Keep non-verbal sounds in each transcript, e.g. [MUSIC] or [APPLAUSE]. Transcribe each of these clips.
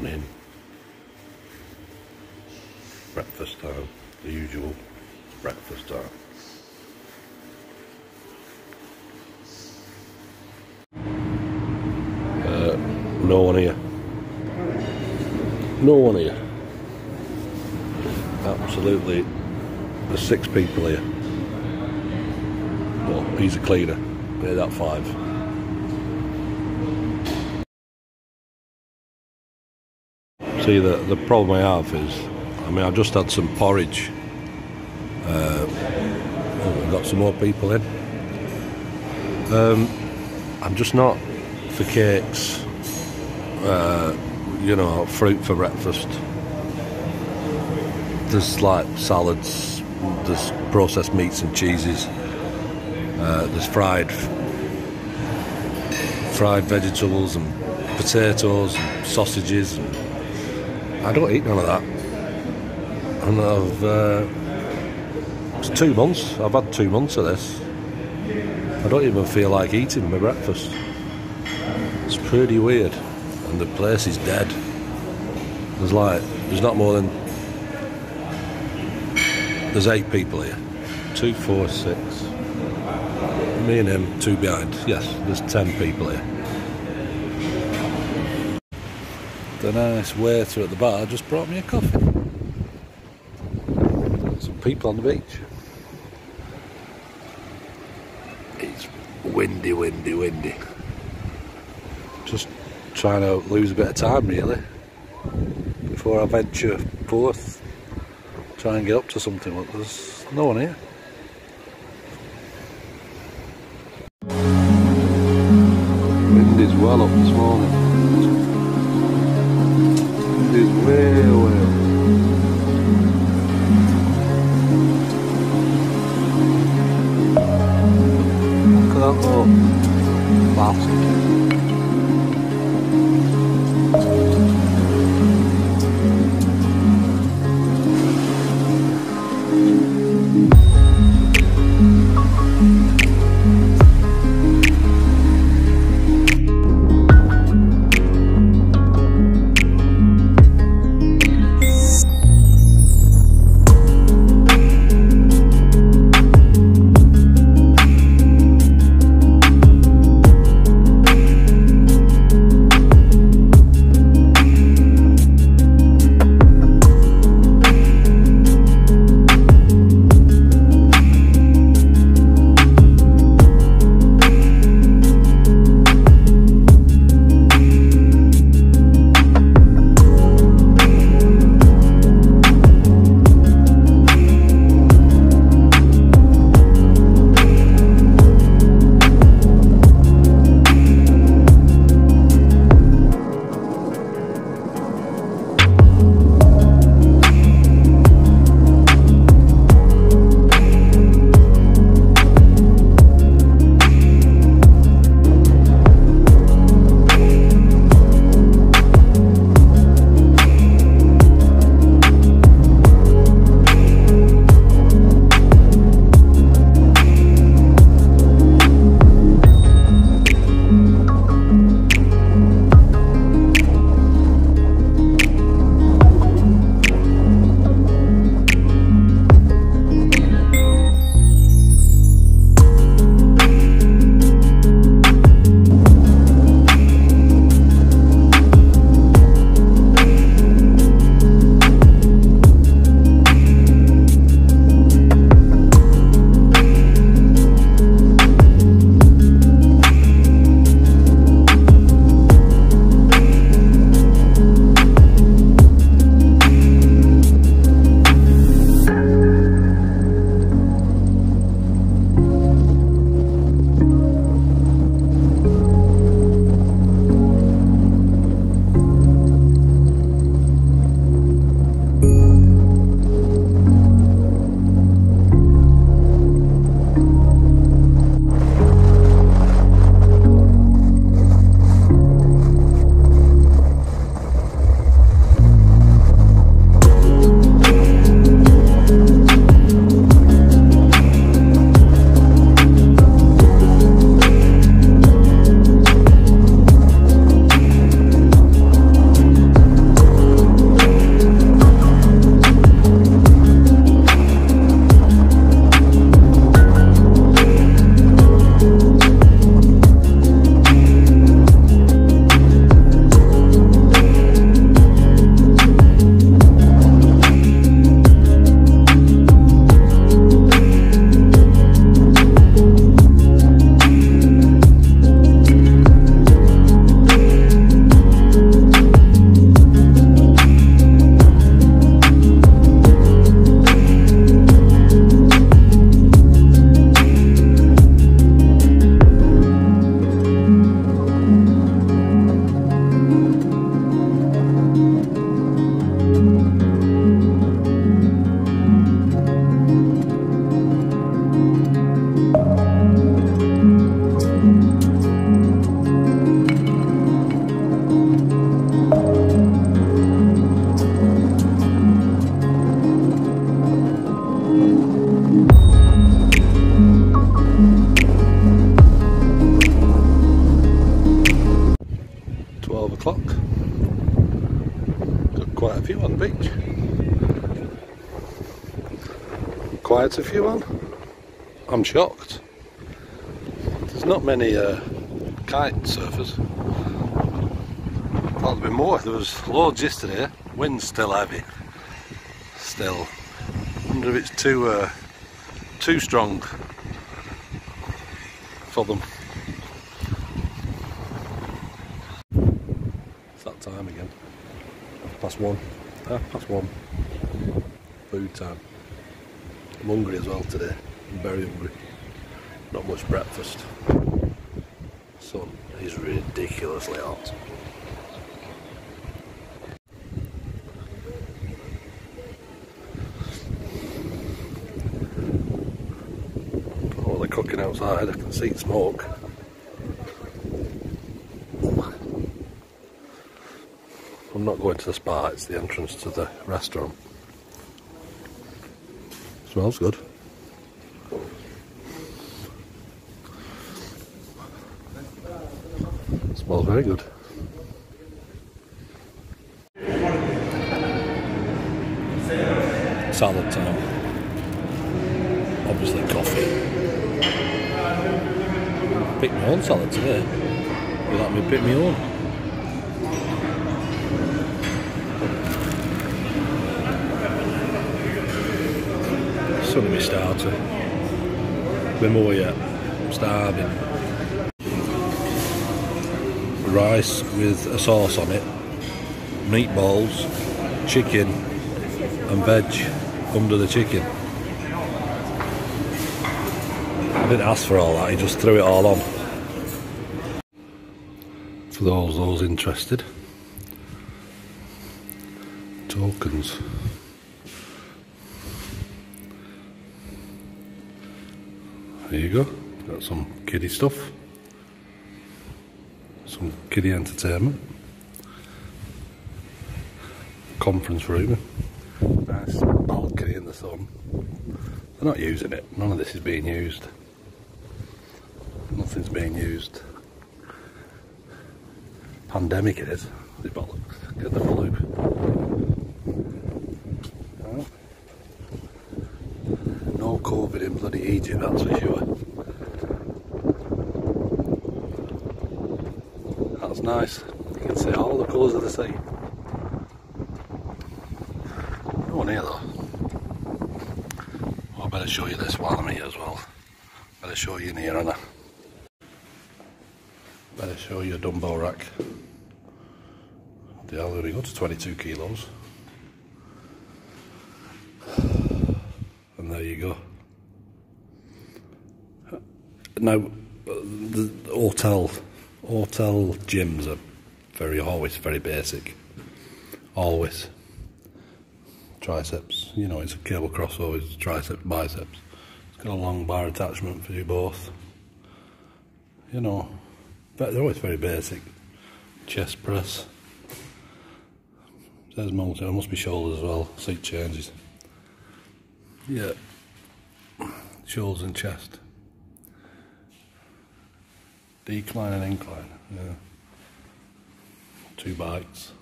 morning. Breakfast time, the usual breakfast time. Uh, no one here. No one here. Absolutely, there's six people here. Well, he's a cleaner. Made that five. See, the, the problem I have is, I mean, I've just had some porridge. Uh, oh, we've got some more people in. Um, I'm just not for cakes, uh, you know, fruit for breakfast. There's like salads, there's processed meats and cheeses, uh, there's fried fried vegetables and potatoes and sausages and I don't eat none of that. And I've uh, it's two months. I've had two months of this. I don't even feel like eating my breakfast. It's pretty weird, and the place is dead. There's like there's not more than there's eight people here. Two, four, six. Me and him, two behind. Yes, there's ten people here. The nice waiter at the bar just brought me a coffee. Some people on the beach. It's windy, windy, windy. Just trying to lose a bit of time really before I venture forth. Try and get up to something, but there's no one here. Wind is well up this morning. Quite a few on. I'm shocked. There's not many uh, kite surfers. Thought there'd be more. There was loads yesterday. Wind's still heavy. Still. Wonder if it's too uh, too strong for them. It's that time again. Half past one. Half past one. Food time. I'm hungry as well today. I'm very hungry. Not much breakfast. Sun is ridiculously hot. Oh, they're cooking outside. I can see smoke. I'm not going to the spa, it's the entrance to the restaurant. Smells good. Smells very good. Salad time. Obviously coffee. Pick my own salad today. You let me pick my own. Bit more yet. I'm starving. Rice with a sauce on it. Meatballs, chicken and veg under the chicken. I didn't ask for all that, he just threw it all on. For those those interested. Tokens. There you go. Got some kiddie stuff. Some kiddie entertainment. Conference room. Nice balcony in the sun. They're not using it. None of this is being used. Nothing's being used. Pandemic it is. Bollocks. Get the flu. No COVID in bloody Egypt, that's for sure. That's nice. You can see all the colours of the sea. No one here though. Well, I better show you this while I'm here as well. Better show you in here, Anna. Better show you a dumbbell rack. They are only go to 22 kilos. And there you go. Now, uh, the hotel hotel gyms are very always very basic. Always triceps. You know, it's a cable crossover. It's triceps, biceps. It's got a long bar attachment for you both. You know, but they're always very basic. Chest press. There's multi. It must be shoulders as well. Seat changes. Yeah. Shoulders and chest. Decline and incline. Yeah. Two bikes.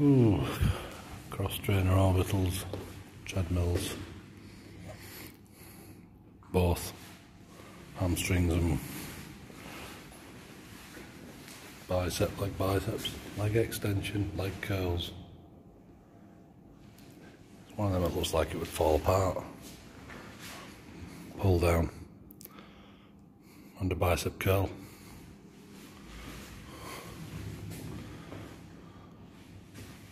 Ooh. Cross trainer orbitals, treadmills. Both hamstrings and bicep, leg biceps, leg extension, leg curls. It's one of them that looks like it would fall apart. Pull down. Under bicep curl.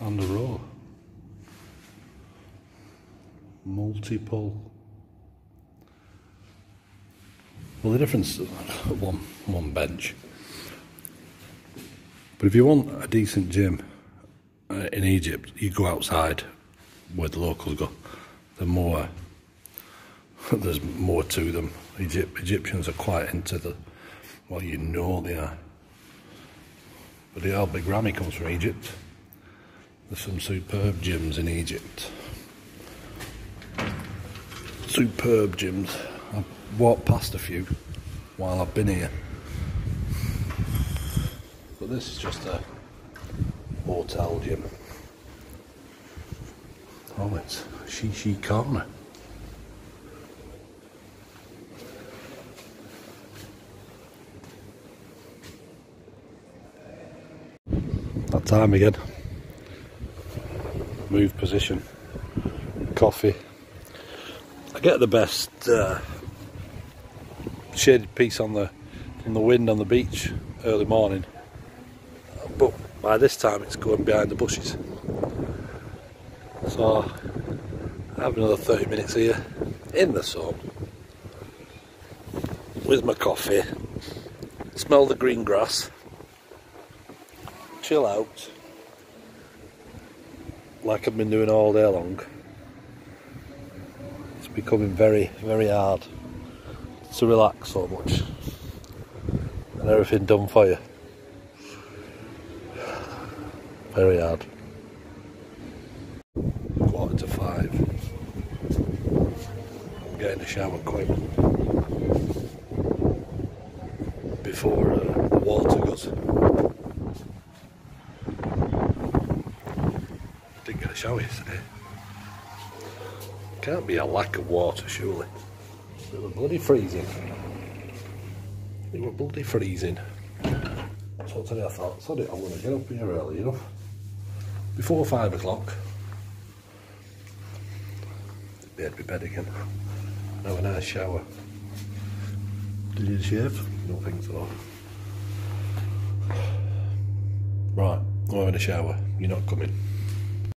A row. Multiple. Well, the difference [LAUGHS] one one bench. But if you want a decent gym uh, in Egypt, you go outside where the locals go. The more [LAUGHS] there's more to them. Egypt, Egyptians are quite into the well, you know they are. But the Al Big Ramy comes from Egypt. There's some superb gyms in Egypt. Superb gyms. I've walked past a few while I've been here. But this is just a hotel gym. Oh, it's Shisha Corner. That time again. Move position. Coffee. I get the best uh, shaded piece on the on the wind on the beach early morning. But by this time it's going behind the bushes. So I have another 30 minutes here in the sun with my coffee, smell the green grass, chill out like I've been doing all day long. It's becoming very, very hard to relax so much and everything done for you. Very hard. Quarter to five. I'm getting a shower quick before uh, the water goes. A shower yesterday. Can't be a lack of water, surely. It was bloody freezing. It was bloody freezing. So today I thought, it, I'm going to get up here early enough. Before five o'clock. Be at my bed again. Have a nice shower. Did you shave? Don't think so. Right, I'm having a shower. You're not coming.